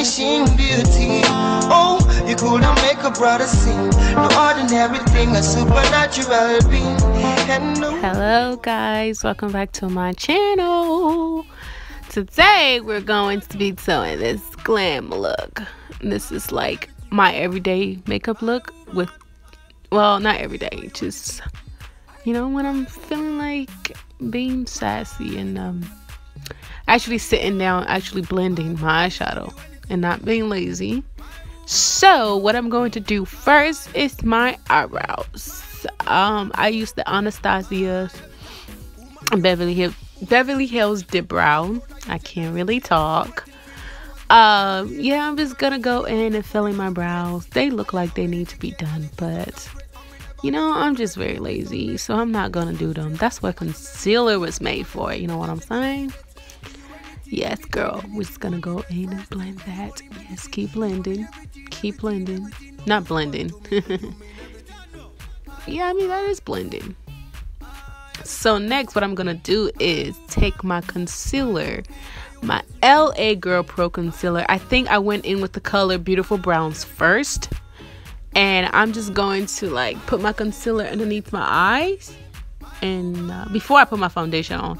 beauty. Oh, you couldn't make a brother sing. No ordinary thing, a supernatural being. Hello, guys. Welcome back to my channel. Today, we're going to be doing this glam look. This is like my everyday makeup look with, well, not everyday, just, you know, when I'm feeling like being sassy and um, actually sitting down, actually blending my eyeshadow and not being lazy. So what I'm going to do first is my eyebrows. Um, I use the Anastasia Beverly Hills Beverly Hills Dip Brow. I can't really talk. Um, yeah, I'm just gonna go in and fill in my brows. They look like they need to be done, but you know, I'm just very lazy, so I'm not gonna do them. That's what concealer was made for. You know what I'm saying? Yes, girl. We're just gonna go in and blend that. Yes, keep blending. Keep blending. Not blending. yeah, I mean, that is blending. So, next, what I'm gonna do is take my concealer, my LA Girl Pro Concealer. I think I went in with the color Beautiful Browns first. And I'm just going to like put my concealer underneath my eyes. And uh, before I put my foundation on,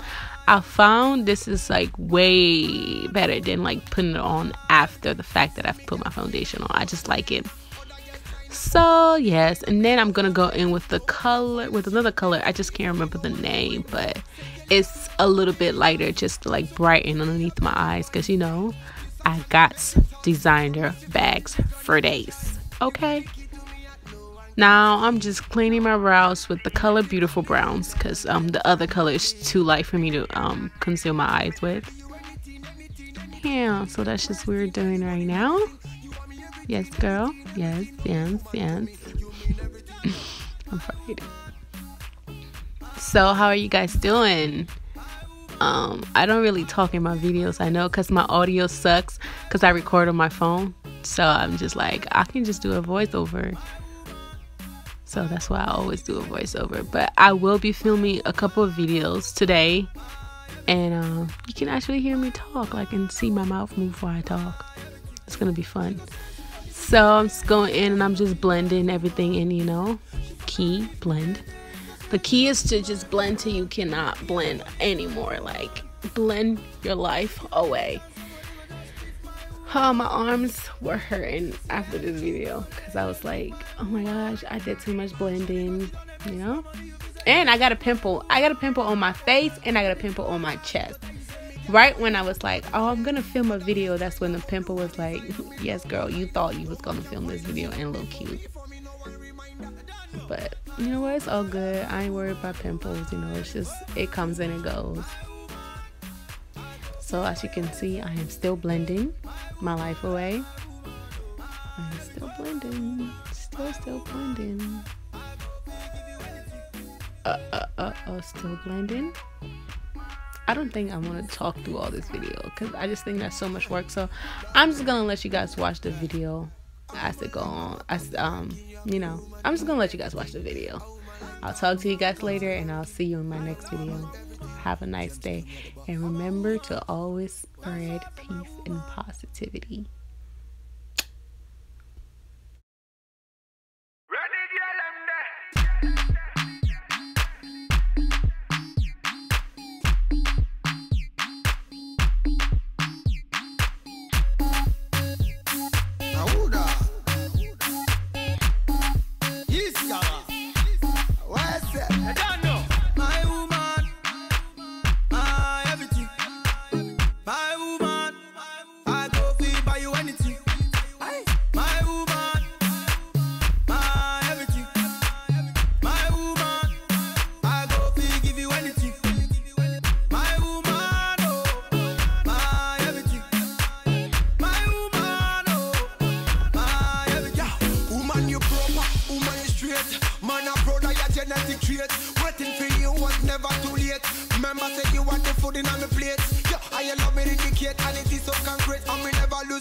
I found this is like way better than like putting it on after the fact that I've put my foundation on. I just like it. So yes, and then I'm gonna go in with the color with another color. I just can't remember the name, but it's a little bit lighter just to like brighten underneath my eyes because you know I got designer bags for days. Okay. Now I'm just cleaning my brows with the color Beautiful Browns because um, the other color is too light for me to um, conceal my eyes with. Yeah, so that's just what we're doing right now. Yes, girl. Yes, yes, yes. I'm afraid. So how are you guys doing? Um, I don't really talk in my videos, I know, because my audio sucks because I record on my phone. So I'm just like, I can just do a voiceover so that's why I always do a voiceover. But I will be filming a couple of videos today. And uh, you can actually hear me talk. Like and see my mouth move while I talk. It's going to be fun. So I'm just going in and I'm just blending everything in, you know. Key, blend. The key is to just blend till you cannot blend anymore. Like blend your life away. Oh, my arms were hurting after this video because I was like, oh my gosh, I did too much blending, you know? And I got a pimple. I got a pimple on my face and I got a pimple on my chest. Right when I was like, oh, I'm gonna film a video, that's when the pimple was like, yes, girl, you thought you was gonna film this video and look cute. But you know what? It's all good. I ain't worried about pimples. You know, it's just it comes and it goes. So as you can see, I am still blending my life away. I'm still blending. Still, still blending. Uh, uh, uh, uh, still blending. I don't think I want to talk through all this video because I just think that's so much work. So I'm just gonna let you guys watch the video as it go on. As um, you know, I'm just gonna let you guys watch the video. I'll talk to you guys later, and I'll see you in my next video. Have a nice day. And remember to always spread peace and positivity.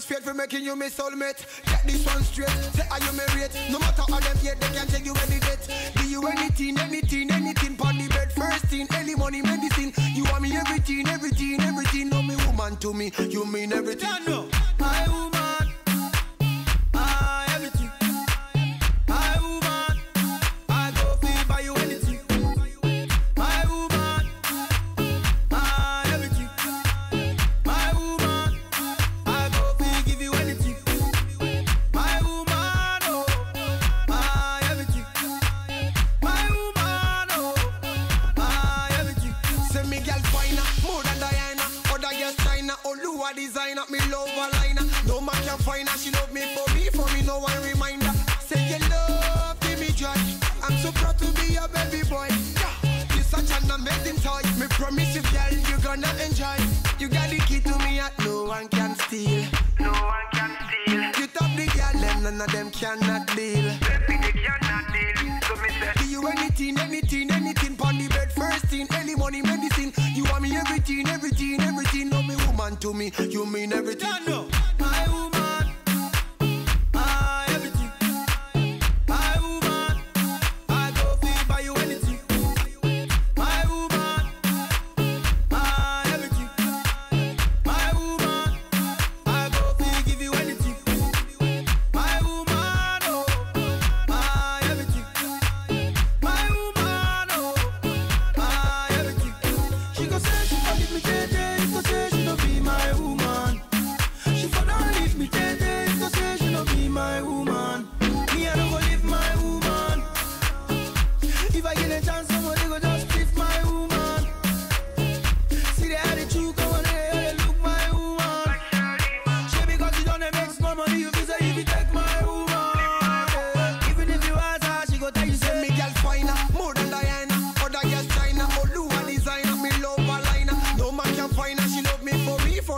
Lose for making you my soulmate. Get this one straight. Say, are you married? No matter how them yet, they can take you any date. Do you anything, anything, anything? Pon the bed, first thing, any money, medicine. You want me everything, everything, everything. No, me woman to me, you mean everything. don't make toy. Me promise you, girl, you gonna enjoy. You got the key to me, and no one can steal. No one can steal. You top the girl, them none of them cannot deal. Baby, they cannot deal. So me say, do you anything, anything, anything? Pon the bed, first thing, any money, medicine. You want me everything, everything, everything. No, me woman to me, you mean everything. No, my woman.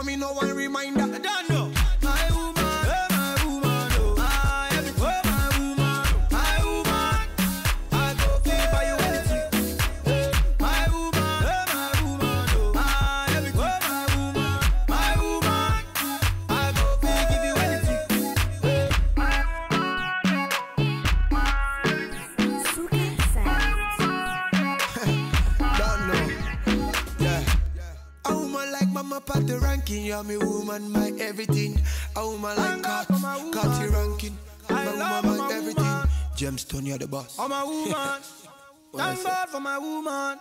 me no one up at the ranking. You're my woman, my everything. A woman like cut, cut your ranking. My woman, my everything. Gemstone, you're the boss. I'm woman. Thank God for my woman.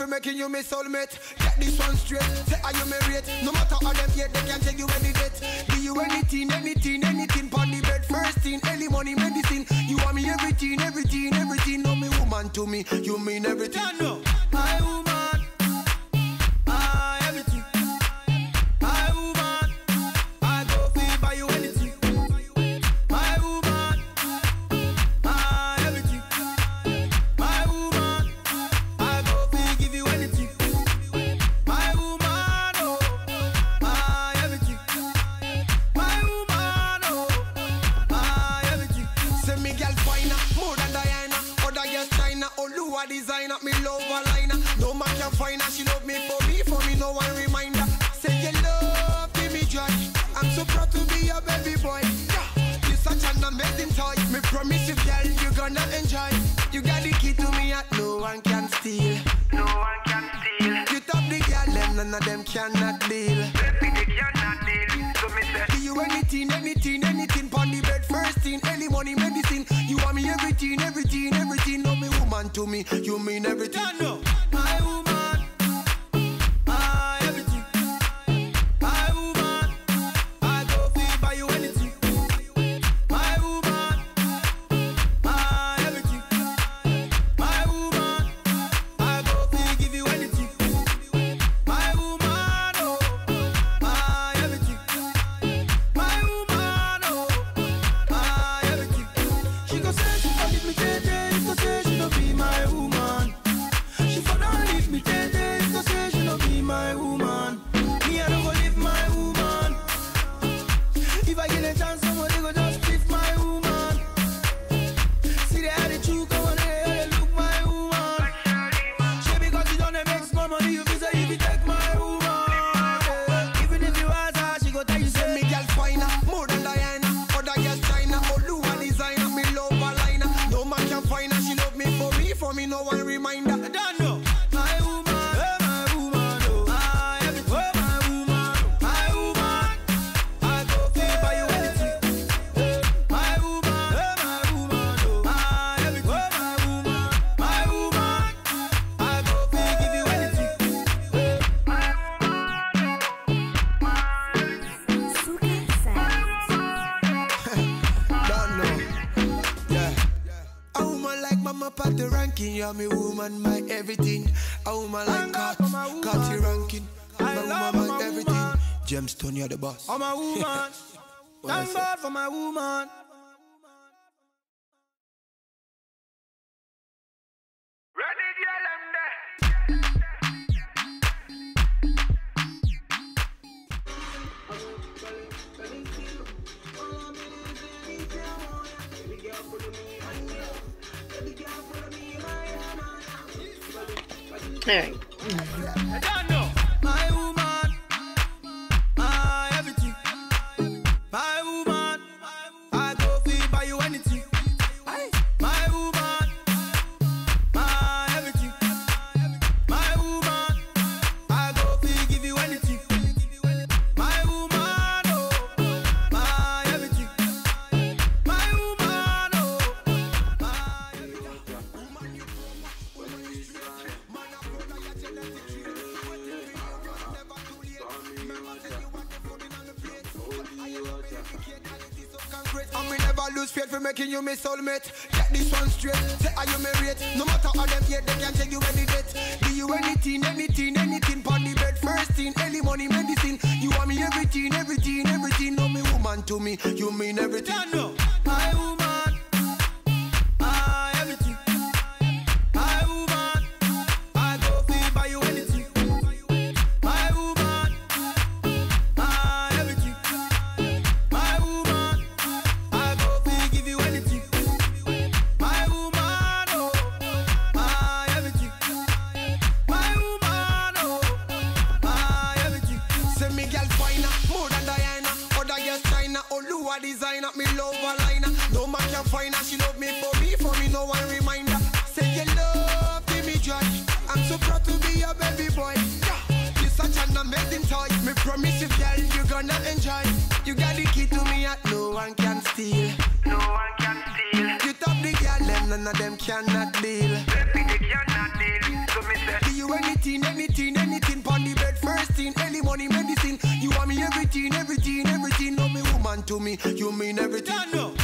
for making you my soulmate. Get this one straight. Say are you married? No matter how them yet, they can't take you any date. Give you anything, anything, anything. Pon the bed, first thing, any money, medicine. You want me everything, everything, everything. No me woman to me, you mean everything. I know. my woman. wanna enjoy. You got the key to me, that no one can steal. No one can steal. You top the girl, them none of them cannot deal. Baby, they cannot deal. So me say, do you anything, anything, anything? Pon the bed first thing, any money, medicine. You want me everything, everything, everything. No me woman to me, you mean everything. No, no. mama pop the ranking. You're me woman, my everything. A woman like cat, cat your ranking. My woman, my everything. James Tony, you're the boss. Oh, I'm a woman. Thank God for my woman. All right. Lose faith for making you my soulmate. Get this one straight. Say are you married? No matter how them hate, they can tell you any date. Do you anything, anything, anything pon the bed? First thing, early money, medicine. You want me everything, everything, everything. No me woman to me, you mean everything. My woman, steal. No one can steal. You top the girl, them none of them cannot deal. Baby, they cannot deal. So me say, Do you anything, anything, anything pon the bed first thing, early money medicine. You want me everything, everything, everything. No me woman to me, you mean everything.